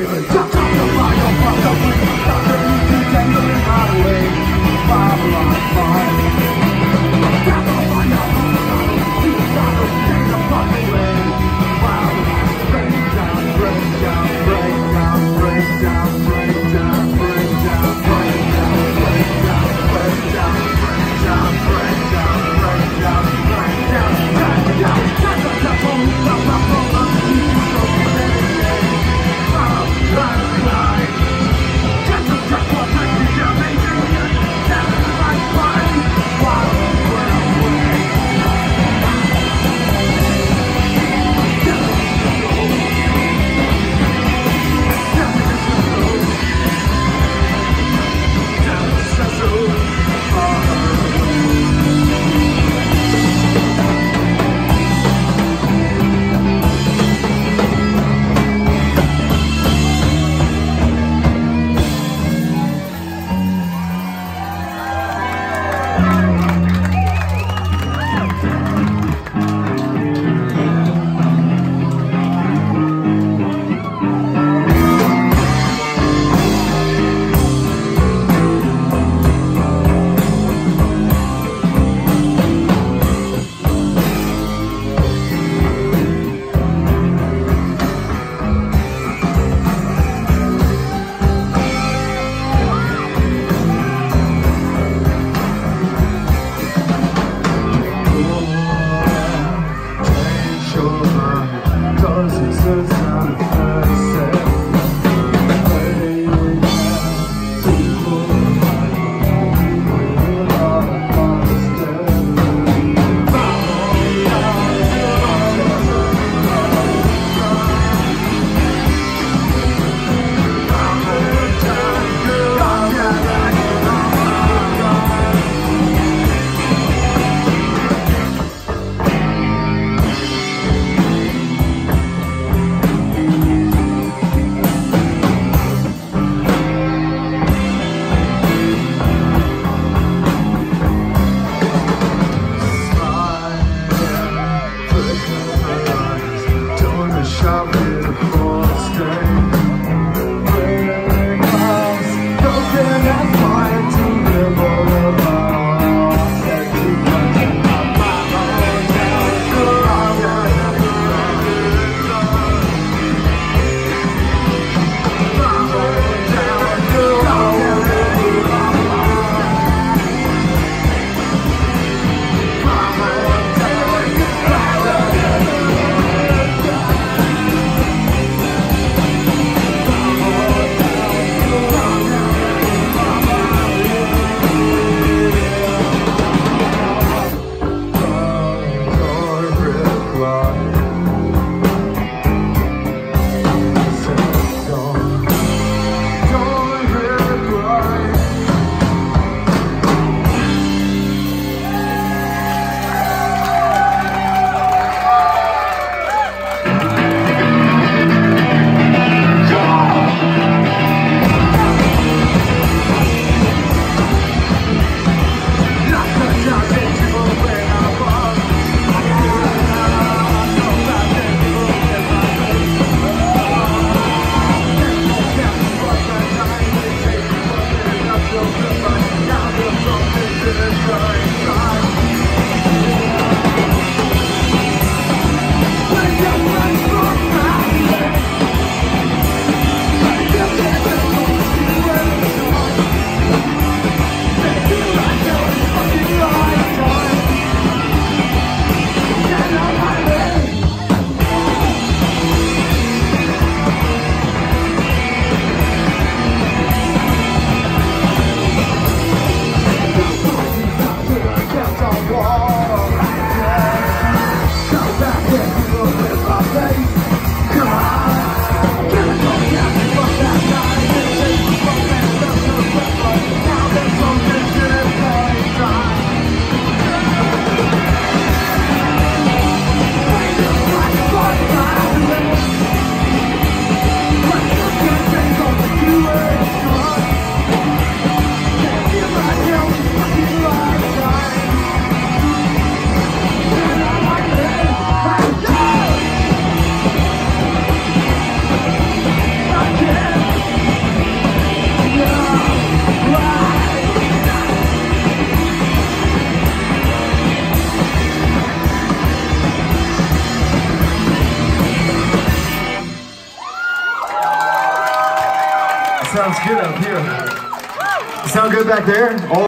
Jump. Sounds good up here. Sound good back there? Oh.